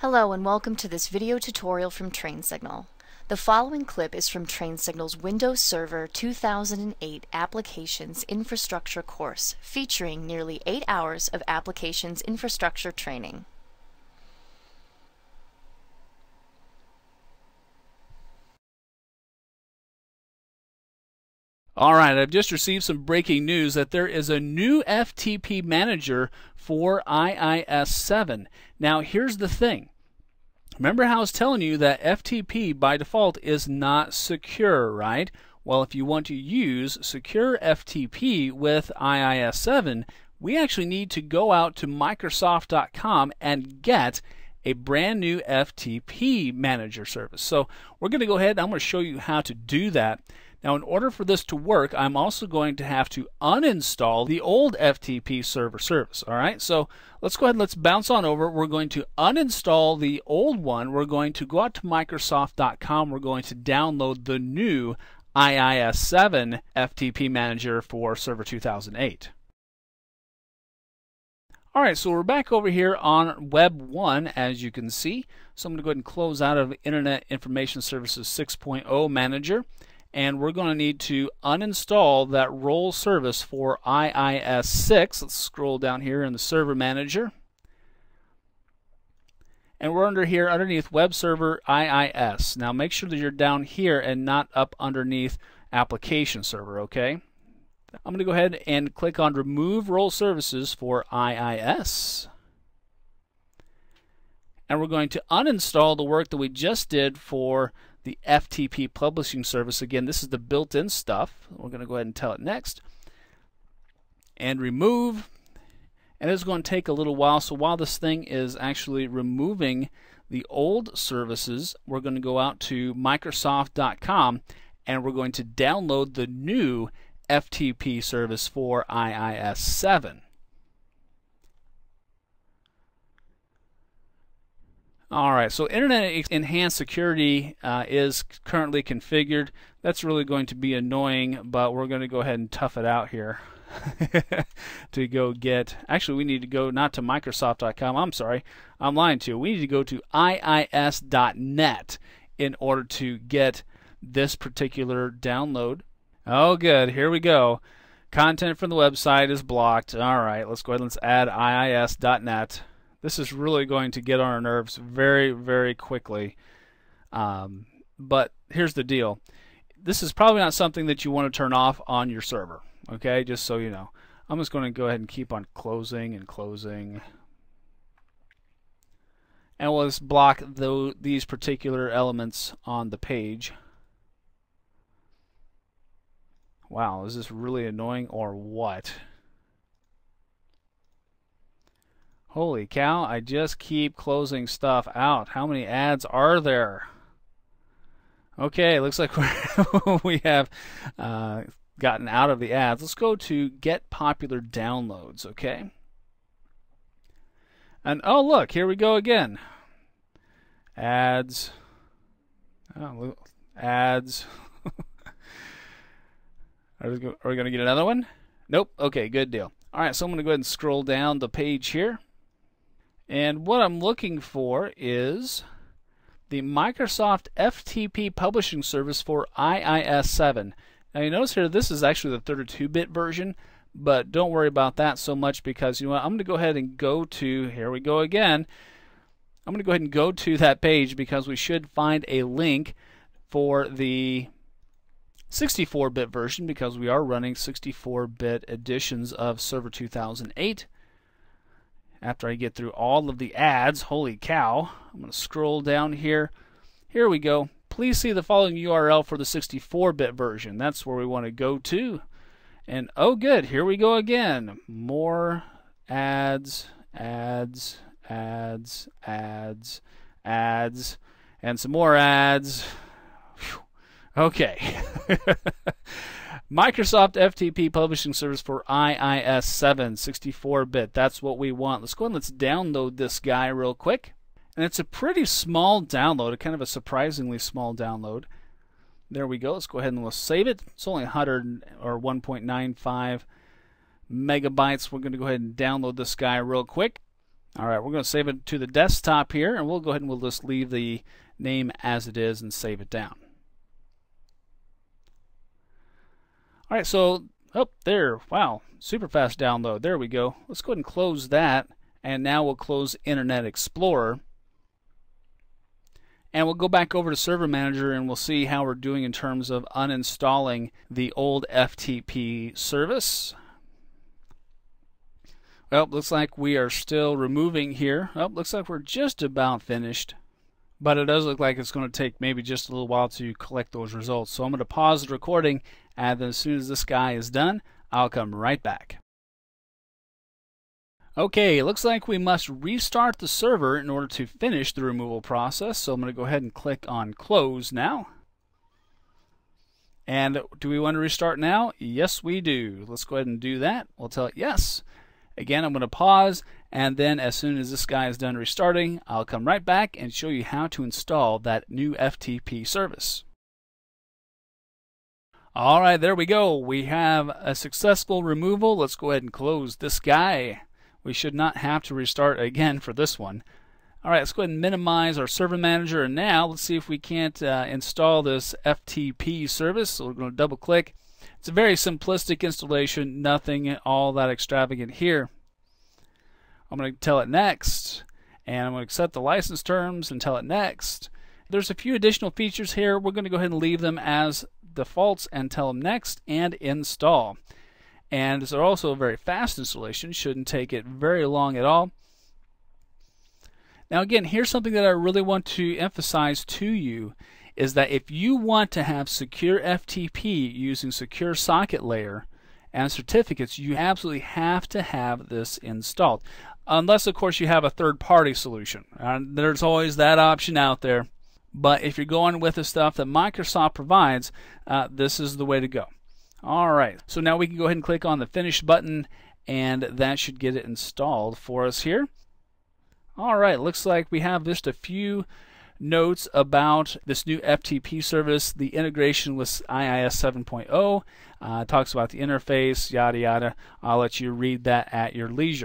Hello and welcome to this video tutorial from TrainSignal. The following clip is from TrainSignal's Windows Server 2008 Applications Infrastructure course, featuring nearly 8 hours of applications infrastructure training. All right, I've just received some breaking news that there is a new FTP manager for IIS 7. Now, here's the thing. Remember how I was telling you that FTP by default is not secure, right? Well, if you want to use secure FTP with IIS 7, we actually need to go out to Microsoft.com and get a brand new FTP manager service. So we're going to go ahead and I'm going to show you how to do that. Now, in order for this to work, I'm also going to have to uninstall the old FTP server service. All right, so let's go ahead and let's bounce on over. We're going to uninstall the old one. We're going to go out to Microsoft.com. We're going to download the new IIS 7 FTP Manager for Server 2008. All right, so we're back over here on Web 1, as you can see. So I'm going to go ahead and close out of Internet Information Services 6.0 Manager and we're going to need to uninstall that role service for IIS6. Let's scroll down here in the server manager. And we're under here underneath web server IIS. Now make sure that you're down here and not up underneath application server, okay? I'm going to go ahead and click on remove role services for IIS. And we're going to uninstall the work that we just did for the FTP publishing service. Again, this is the built-in stuff. We're going to go ahead and tell it next. And remove. And it's going to take a little while. So while this thing is actually removing the old services, we're going to go out to Microsoft.com and we're going to download the new FTP service for IIS 7. All right, so Internet Enhanced Security uh, is currently configured. That's really going to be annoying, but we're going to go ahead and tough it out here to go get. Actually, we need to go not to Microsoft.com. I'm sorry, I'm lying to you. We need to go to IIS.net in order to get this particular download. Oh, good. Here we go. Content from the website is blocked. All right, let's go ahead and let's add IIS.net. This is really going to get on our nerves very, very quickly. Um, but here's the deal. This is probably not something that you want to turn off on your server. Okay, just so you know. I'm just going to go ahead and keep on closing and closing. And we'll just block the, these particular elements on the page. Wow, is this really annoying or what? Holy cow, I just keep closing stuff out. How many ads are there? Okay, looks like we have uh, gotten out of the ads. Let's go to get popular downloads, okay? And oh, look, here we go again. Ads. Oh, ads. are we going to get another one? Nope. Okay, good deal. All right, so I'm going to go ahead and scroll down the page here. And what I'm looking for is the Microsoft FTP publishing service for IIS 7. Now you notice here this is actually the 32-bit version, but don't worry about that so much because you know what, I'm going to go ahead and go to, here we go again, I'm going to go ahead and go to that page because we should find a link for the 64-bit version because we are running 64-bit editions of Server 2008 after I get through all of the ads. Holy cow. I'm going to scroll down here. Here we go. Please see the following URL for the 64-bit version. That's where we want to go to. And oh good, here we go again. More ads, ads, ads, ads, ads, and some more ads. Whew. Okay. Microsoft FTP publishing service for IIS 7 64-bit. That's what we want. Let's go and let's download this guy real quick. And it's a pretty small download, a kind of a surprisingly small download. There we go. Let's go ahead and let's save it. It's only 100 or 1.95 megabytes. We're going to go ahead and download this guy real quick. All right, we're going to save it to the desktop here, and we'll go ahead and we'll just leave the name as it is and save it down. All right, so oh, there, wow, super fast download. There we go. Let's go ahead and close that, and now we'll close Internet Explorer. And we'll go back over to Server Manager and we'll see how we're doing in terms of uninstalling the old FTP service. Well, looks like we are still removing here. Oh, looks like we're just about finished. But it does look like it's going to take maybe just a little while to collect those results. So I'm going to pause the recording, and then as soon as this guy is done, I'll come right back. Okay, it looks like we must restart the server in order to finish the removal process. So I'm going to go ahead and click on Close now. And do we want to restart now? Yes, we do. Let's go ahead and do that. We'll tell it yes. Again, I'm going to pause, and then as soon as this guy is done restarting, I'll come right back and show you how to install that new FTP service. All right, there we go. We have a successful removal. Let's go ahead and close this guy. We should not have to restart again for this one. All right, let's go ahead and minimize our server manager. And now let's see if we can't uh, install this FTP service. So we're going to double click. It's a very simplistic installation, nothing all that extravagant here. I'm going to tell it next, and I'm going to accept the license terms and tell it next. There's a few additional features here. We're going to go ahead and leave them as defaults and tell them next and install. And it's also a very fast installation, shouldn't take it very long at all. Now again, here's something that I really want to emphasize to you is that if you want to have secure FTP using secure socket layer and certificates, you absolutely have to have this installed. Unless, of course, you have a third party solution. And there's always that option out there. But if you're going with the stuff that Microsoft provides, uh, this is the way to go. All right, so now we can go ahead and click on the Finish button, and that should get it installed for us here. All right, looks like we have just a few notes about this new FTP service, the integration with IIS 7.0. Uh, talks about the interface, yada yada. I'll let you read that at your leisure.